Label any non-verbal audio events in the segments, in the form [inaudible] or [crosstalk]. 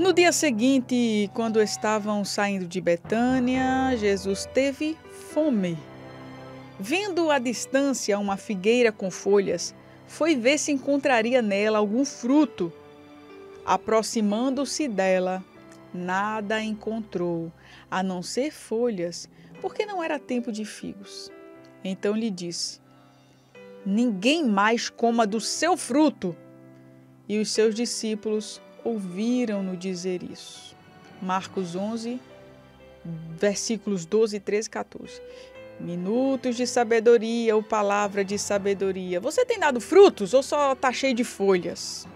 No dia seguinte, quando estavam saindo de Betânia, Jesus teve fome. Vendo à distância uma figueira com folhas, foi ver se encontraria nela algum fruto. Aproximando-se dela, nada encontrou, a não ser folhas, porque não era tempo de figos. Então lhe disse: Ninguém mais coma do seu fruto. E os seus discípulos ouviram-no dizer isso. Marcos 11, versículos 12, 13 e 14. Minutos de sabedoria ou palavra de sabedoria. Você tem dado frutos ou só está cheio de folhas?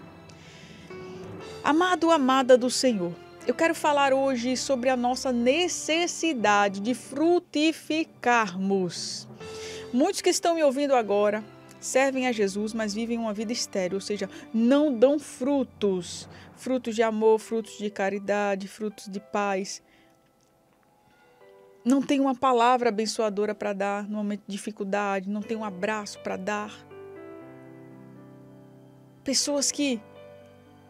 Amado, amada do Senhor, eu quero falar hoje sobre a nossa necessidade de frutificarmos. Muitos que estão me ouvindo agora servem a Jesus, mas vivem uma vida estéril, ou seja, não dão frutos, frutos de amor, frutos de caridade, frutos de paz, não tem uma palavra abençoadora para dar no momento de dificuldade, não tem um abraço para dar. Pessoas que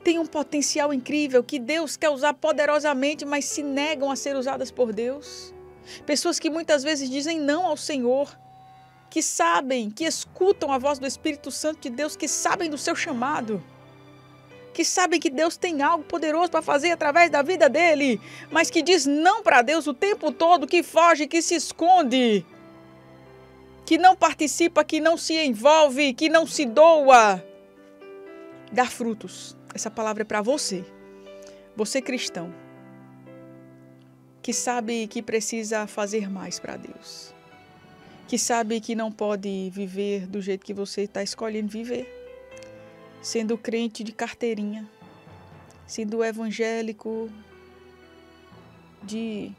têm um potencial incrível, que Deus quer usar poderosamente, mas se negam a ser usadas por Deus. Pessoas que muitas vezes dizem não ao Senhor, que sabem, que escutam a voz do Espírito Santo de Deus, que sabem do seu chamado que sabem que Deus tem algo poderoso para fazer através da vida dele, mas que diz não para Deus o tempo todo, que foge, que se esconde, que não participa, que não se envolve, que não se doa. Dar frutos. Essa palavra é para você. Você cristão, que sabe que precisa fazer mais para Deus. Que sabe que não pode viver do jeito que você está escolhendo viver sendo crente de carteirinha, sendo evangélico de,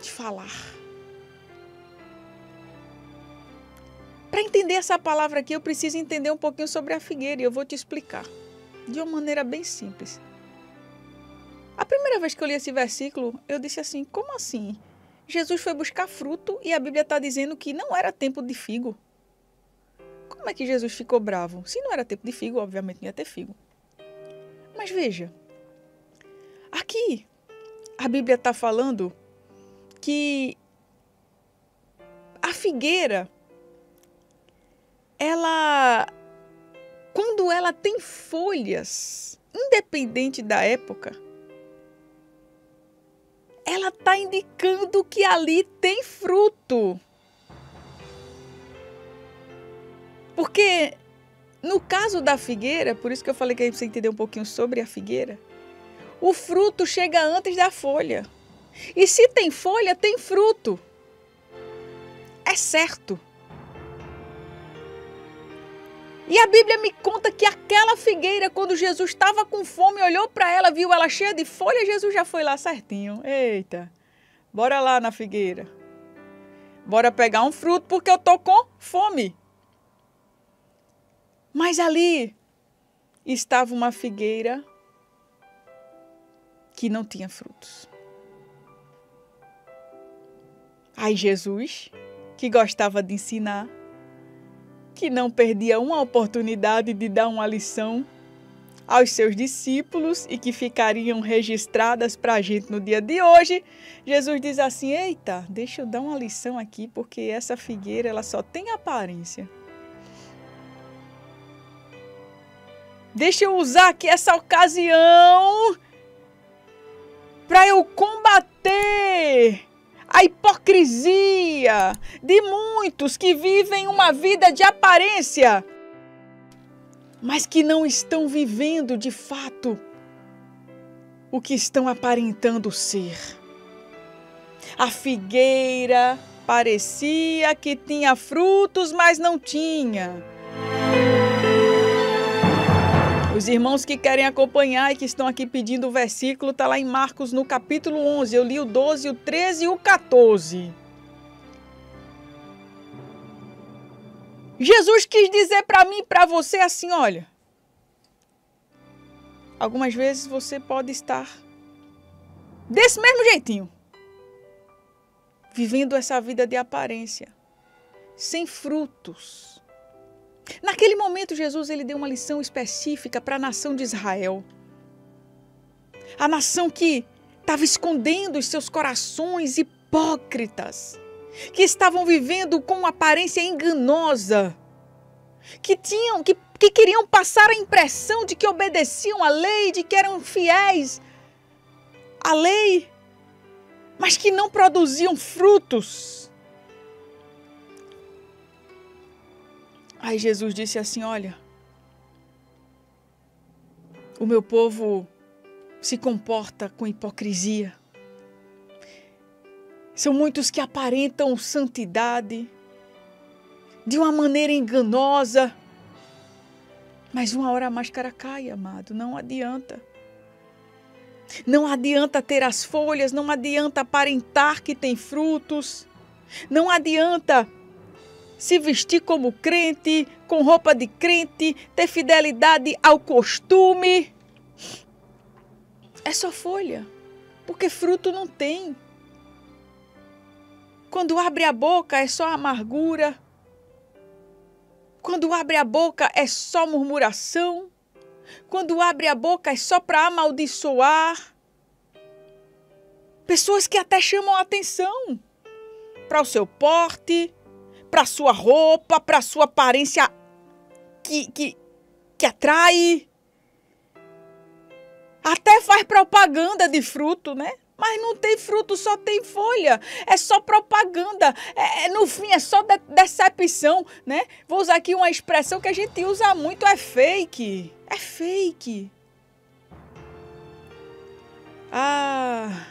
de falar. Para entender essa palavra aqui, eu preciso entender um pouquinho sobre a figueira e eu vou te explicar de uma maneira bem simples. A primeira vez que eu li esse versículo, eu disse assim: como assim? Jesus foi buscar fruto e a Bíblia está dizendo que não era tempo de figo. Como é que Jesus ficou bravo? Se não era tempo de figo, obviamente não ia ter figo. Mas veja, aqui a Bíblia está falando que a figueira, ela, quando ela tem folhas, independente da época, ela está indicando que ali tem fruto. Porque no caso da figueira, por isso que eu falei que a gente precisa entender um pouquinho sobre a figueira, o fruto chega antes da folha. E se tem folha, tem fruto. É certo. E a Bíblia me conta que aquela figueira, quando Jesus estava com fome, olhou para ela, viu ela cheia de folha, Jesus já foi lá certinho. Eita, bora lá na figueira. Bora pegar um fruto porque eu tô com fome. Mas ali estava uma figueira que não tinha frutos. Aí Jesus, que gostava de ensinar, que não perdia uma oportunidade de dar uma lição aos seus discípulos e que ficariam registradas para a gente no dia de hoje, Jesus diz assim: Eita, deixa eu dar uma lição aqui, porque essa figueira ela só tem aparência. Deixa eu usar aqui essa ocasião a hipocrisia de muitos que vivem uma vida de aparência, mas que não estão vivendo de fato o que estão aparentando ser. A figueira parecia que tinha frutos, mas não tinha. Os irmãos que querem acompanhar e que estão aqui pedindo o versículo, está lá em Marcos no capítulo 11. Eu li o 12, o 13 e o 14. Jesus quis dizer para mim e para você assim: olha, algumas vezes você pode estar desse mesmo jeitinho, vivendo essa vida de aparência, sem frutos Naquele momento, Jesus ele deu uma lição específica para a nação de Israel. A nação que estava escondendo os seus corações hipócritas, que estavam vivendo com uma aparência enganosa, que tinham que, que queriam passar a impressão de que obedeciam à lei, de que eram fiéis à lei, mas que não produziam frutos. Aí Jesus disse assim: Olha, o meu povo se comporta com hipocrisia. São muitos que aparentam santidade de uma maneira enganosa. Mas uma hora a máscara cai, amado, não adianta. Não adianta ter as folhas, não adianta aparentar que tem frutos, não adianta se vestir como crente, com roupa de crente, ter fidelidade ao costume. É só folha, porque fruto não tem. Quando abre a boca é só amargura. Quando abre a boca é só murmuração. Quando abre a boca é só para amaldiçoar. Pessoas que até chamam atenção para o seu porte, para sua roupa, para sua aparência que, que, que atrai. Até faz propaganda de fruto, né? Mas não tem fruto, só tem folha. É só propaganda. É, é no fim, é só de decepção, né? Vou usar aqui uma expressão que a gente usa muito: é fake. É fake. Ah.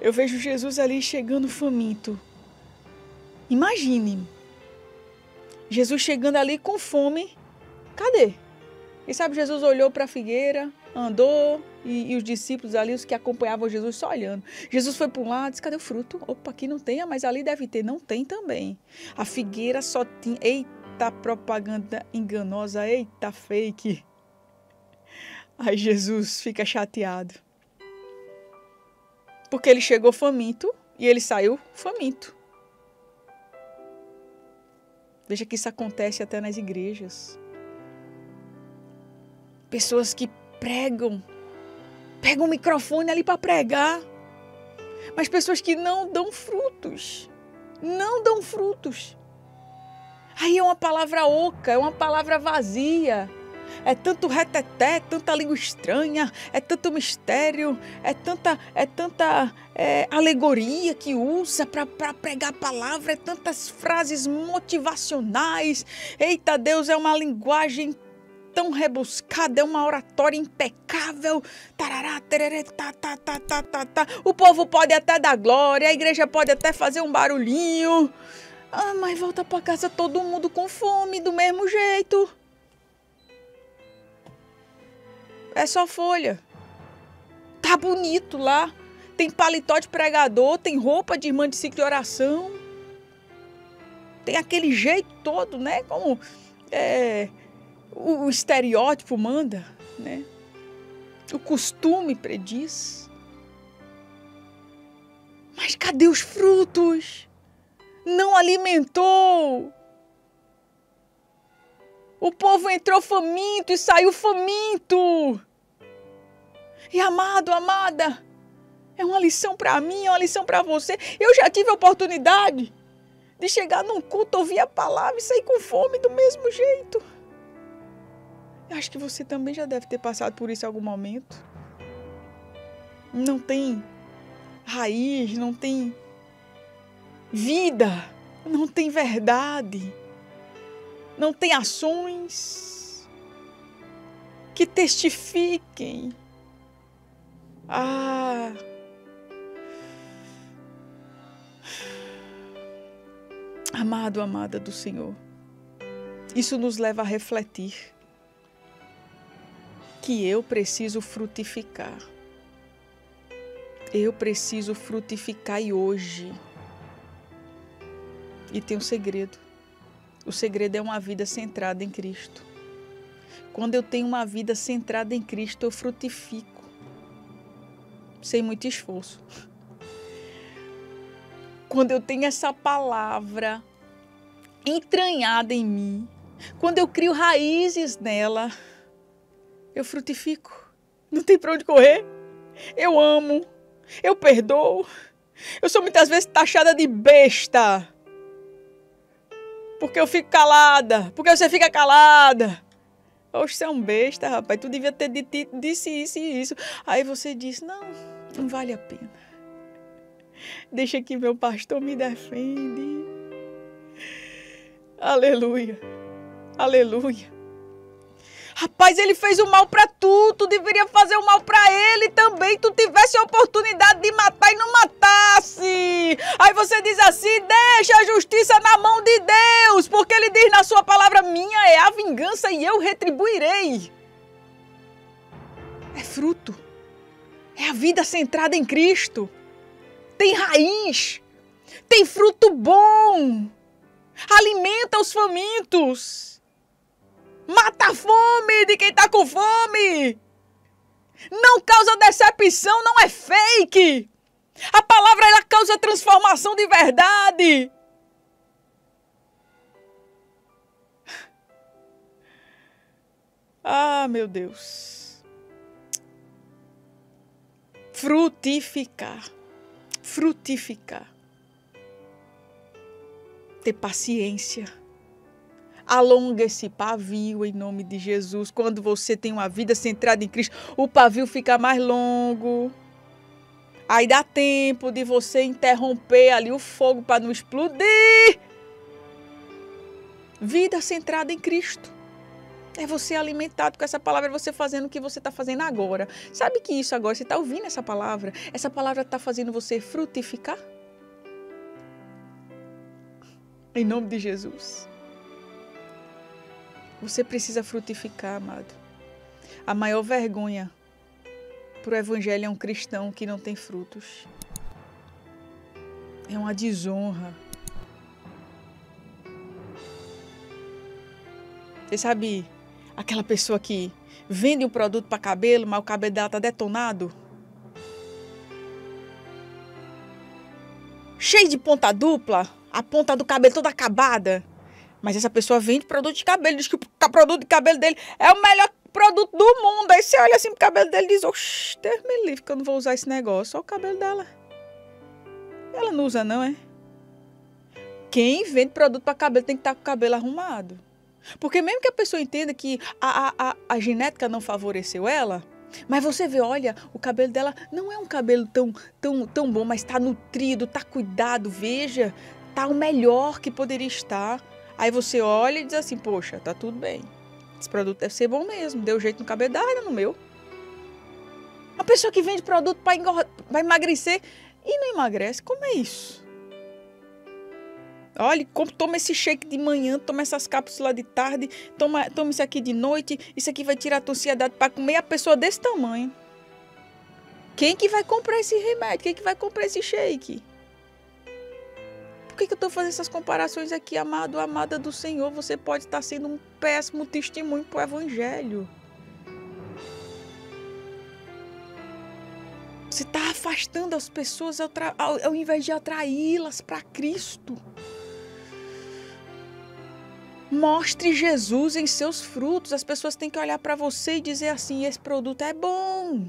Eu vejo Jesus ali chegando faminto. Imagine. Jesus chegando ali com fome. Cadê? E sabe, Jesus olhou para a figueira, andou, e, e, os discípulos ali, os que acompanhavam Jesus, só olhando. Jesus foi para um lado, disse: cadê o fruto? Opa, aqui não tem, mas ali deve ter. Não tem também. A figueira só tinha. Eita, propaganda enganosa, eita, fake. Aí Jesus fica chateado. Porque ele chegou faminto e ele saiu faminto. Veja que isso acontece até nas igrejas. Pessoas que pregam, pegam o microfone ali para pregar, mas pessoas que não dão frutos. Não dão frutos. Aí é uma palavra oca, é uma palavra vazia. É tanto reteté, tanta língua estranha, é tanto mistério, é tanta, é tanta é, alegoria que usa para pregar a palavra, é tantas frases motivacionais. Eita Deus, é uma linguagem tão rebuscada, é uma oratória impecável. Tarará, tererê, tá, tá, tá, tá, tá, tá. O povo pode até dar glória, a igreja pode até fazer um barulhinho. Ah, mas volta para casa todo mundo com fome, do mesmo jeito. É só folha. Tá bonito lá. Tem paletó de pregador, tem roupa de irmã de ciclo de oração. Tem aquele jeito todo, né? Como é, o, o estereótipo manda, né? O costume prediz. Mas cadê os frutos? Não alimentou. O povo entrou faminto e saiu faminto. E amado, amada, é uma lição para mim, é uma lição para você. Eu já tive a oportunidade de chegar num culto, ouvir a palavra e sair com fome do mesmo jeito. Eu acho que você também já deve ter passado por isso em algum momento. Não tem raiz, não tem vida, não tem verdade não tem ações que testifiquem. Ah. Amado, amada do Senhor, isso nos leva a refletir que eu preciso frutificar. Eu preciso frutificar e hoje. E tem um segredo. O segredo é uma vida centrada em Cristo. Quando eu tenho uma vida centrada em Cristo, eu frutifico, sem muito esforço. Quando eu tenho essa palavra entranhada em mim, quando eu crio raízes nela, eu frutifico. Não tem para onde correr. Eu amo. Eu perdoo. Eu sou muitas vezes taxada de besta. Porque eu fico calada. Porque você fica calada. Oxe, você é um besta, rapaz. Tu devia ter dito, disse isso e isso. Aí você disse: Não, não vale a pena. Deixa que meu pastor me defende. Aleluia. Aleluia. Rapaz, ele fez o mal para tu, tu deveria fazer o mal para ele também. Tu tivesse a oportunidade de matar e não matasse. Aí você diz assim: deixa a justiça na mão de Deus, porque ele diz na sua palavra: minha é a vingança e eu retribuirei. É fruto, é a vida centrada em Cristo. Tem raiz, tem fruto bom, alimenta os famintos Mata a fome de quem está com fome. Não causa decepção, não é fake. A palavra ela causa transformação de verdade. Ah, meu Deus. Frutificar. Frutificar. Ter paciência Alonga esse pavio em nome de Jesus. Quando você tem uma vida centrada em Cristo, o pavio fica mais longo. Aí dá tempo de você interromper ali o fogo para não explodir. Vida centrada em Cristo. É você alimentado com essa palavra, é você fazendo o que você está fazendo agora. Sabe que isso agora, você está ouvindo essa palavra? Essa palavra está fazendo você frutificar? Em nome de Jesus. Você precisa frutificar, amado. A maior vergonha para o evangelho é um cristão que não tem frutos. É uma desonra. Você sabe aquela pessoa que vende um produto para cabelo, mas o cabelo dela tá detonado? Cheio de ponta dupla, a ponta do cabelo toda acabada. Mas essa pessoa vende produto de cabelo, diz que o produto de cabelo dele é o melhor produto do mundo. Aí você olha assim pro cabelo dele e diz, oxi, Deus livre que eu não vou usar esse negócio. Só o cabelo dela. Ela não usa não, é? Quem vende produto para cabelo tem que estar tá com o cabelo arrumado. Porque mesmo que a pessoa entenda que a, a, a, a genética não favoreceu ela, mas você vê, olha, o cabelo dela não é um cabelo tão, tão, tão bom, mas está nutrido, está cuidado, veja, está o melhor que poderia estar. Aí você olha e diz assim, poxa, tá tudo bem. Esse produto deve ser bom mesmo. Deu jeito no cabelo, dá no meu. Uma pessoa que vende produto para emagrecer e não emagrece, como é isso? Olha, toma esse shake de manhã, toma essas cápsulas de tarde, toma, toma isso aqui de noite, isso aqui vai tirar a tua ansiedade para comer a pessoa desse tamanho. Quem que vai comprar esse remédio? Quem que vai comprar esse shake? Que, que eu estou fazendo essas comparações aqui, amado, amada do Senhor? Você pode estar sendo um péssimo testemunho para o Evangelho. Você está afastando as pessoas ao, ao, ao invés de atraí-las para Cristo. Mostre Jesus em seus frutos. As pessoas têm que olhar para você e dizer assim: esse produto é bom.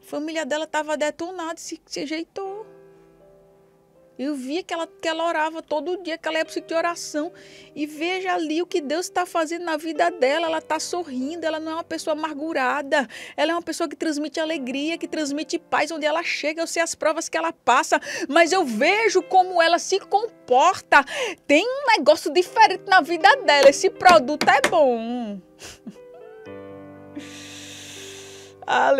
A família dela estava detonada e se, se ajeitou. Eu via que ela, que ela orava todo dia, que ela ia para de oração. E veja ali o que Deus está fazendo na vida dela. Ela está sorrindo, ela não é uma pessoa amargurada. Ela é uma pessoa que transmite alegria, que transmite paz onde ela chega. Eu sei as provas que ela passa, mas eu vejo como ela se comporta. Tem um negócio diferente na vida dela. Esse produto é bom. [laughs] Aleluia.